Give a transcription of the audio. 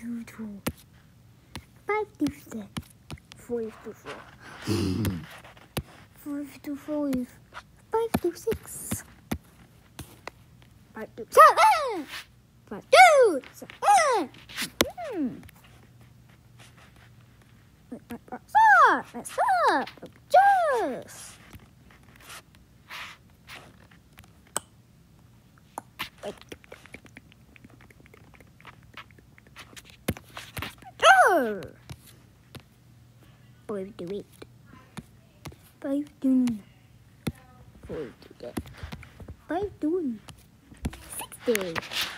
to two. Five to six. Five to four. Five to five. Five to six. Five to seven. Five to seven. Hmm. Go! Eight. Five to nine. Five to ten. Five to one. Sixty.